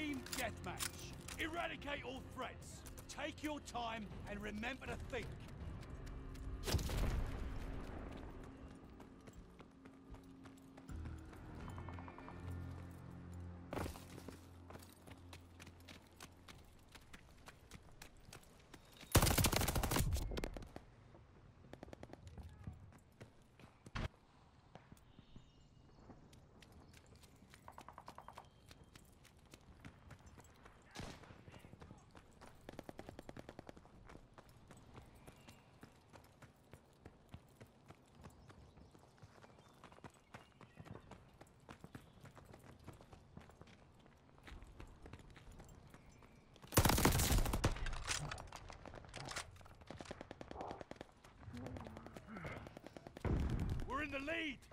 Team deathmatch. Eradicate all threats. Take your time and remember to think. In the lead!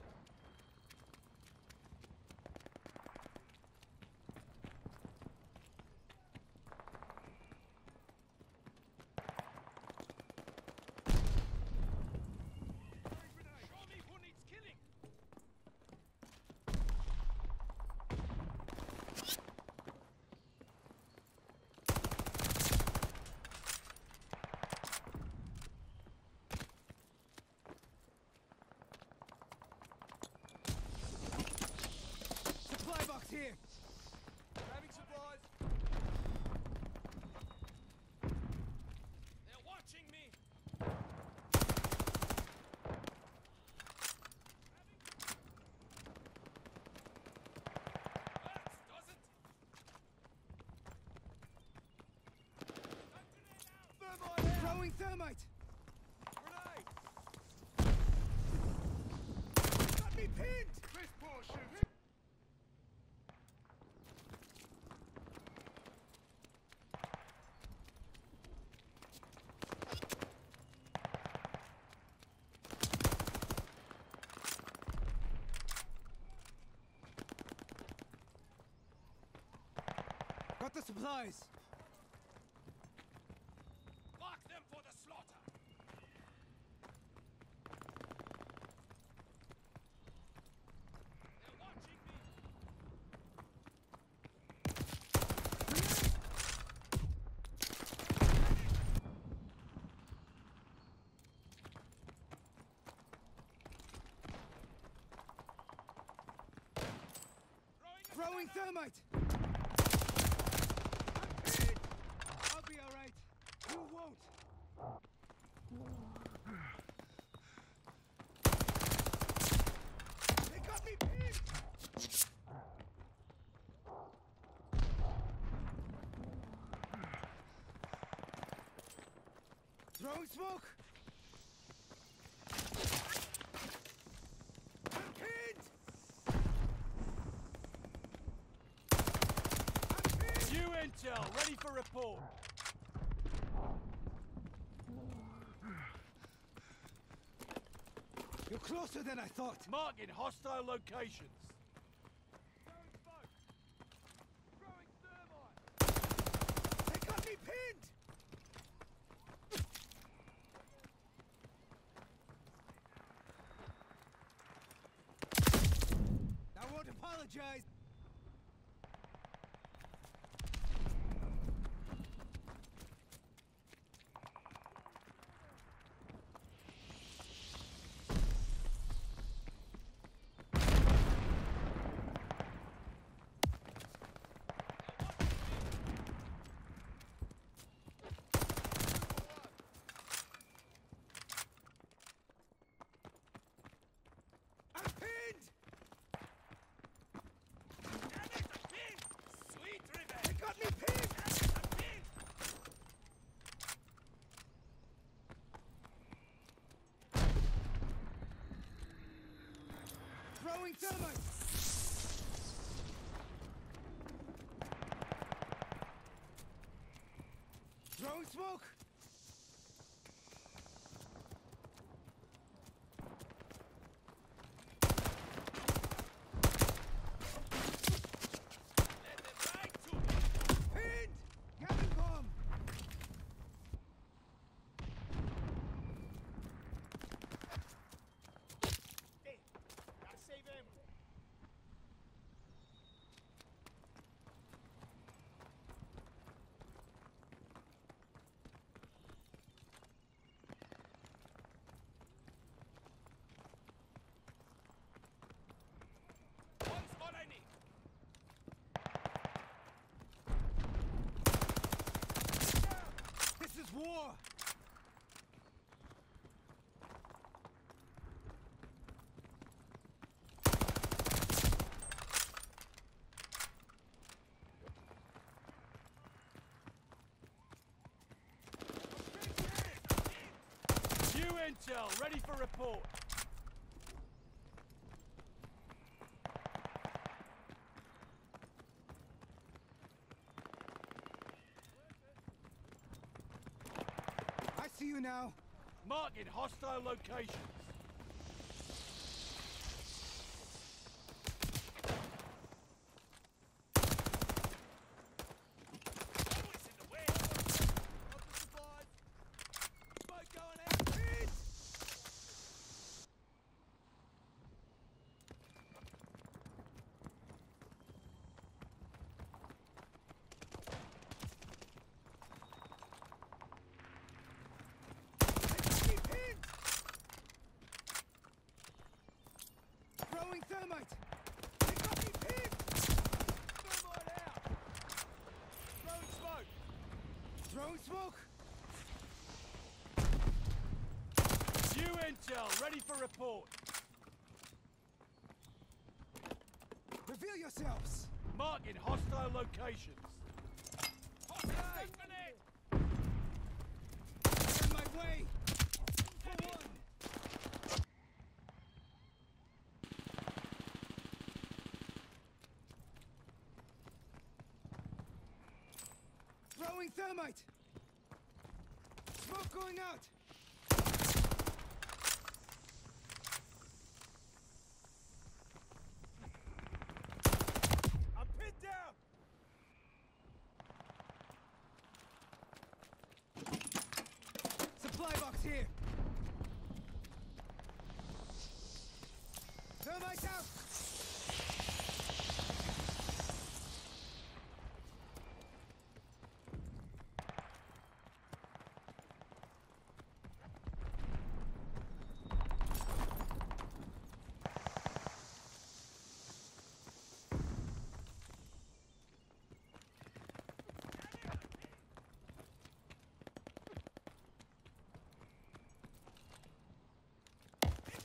Throwing thermite. Grenade! Got me pinned. This poor shooting! Got the supplies. Throwing thermite. I'll be all right. You won't. They got me pinned. Throwing smoke. I'm pinned. I'm pinned. Intel, ready for report. You're closer than I thought. Marking hostile locations. Throwing smoke! Throwing thermite! They got me pinned! I won't apologize. I'm pinned! Damn it, a pin! Sweet They revenge! got me pinned! Damn it, a pin! Throwing thermite! war! Intel, ready for report. Now. Marking hostile locations. Someone's in the way. Up the supplies. Smoke going out. Hit! Keep hit! Throwing thermite. Keep hit! Thermite out. Throwing smoke. Throwing smoke. New intel, ready for report. Reveal yourselves. Marking hostile locations. Hostile. On my way. For one. Throwing thermite. Smoke going out. I'm pinned down. Supply box here. Thermite out.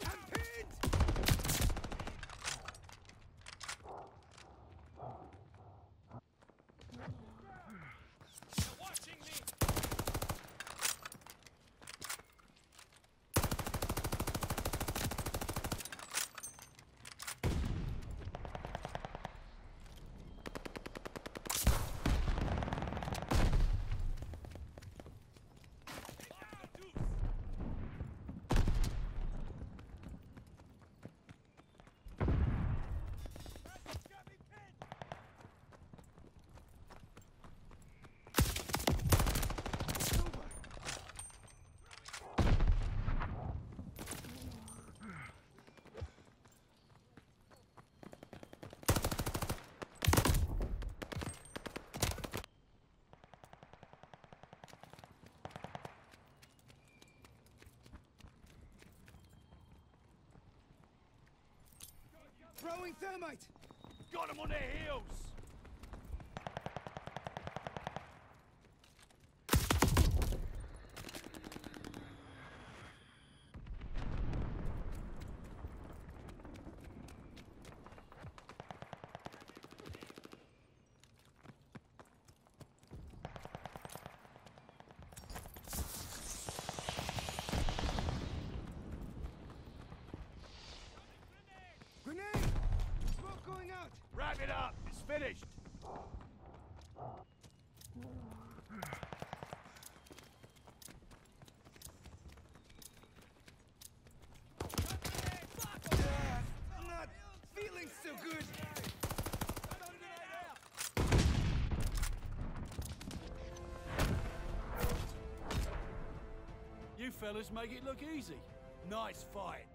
I'm pinned. They're watching me. Fire deuce. That's got me pinned. It's over. Throwing thermite. Got them on their heels. Grenade. Smoke going out. Wrap it up. It's finished. You fellas make it look easy. Nice fight.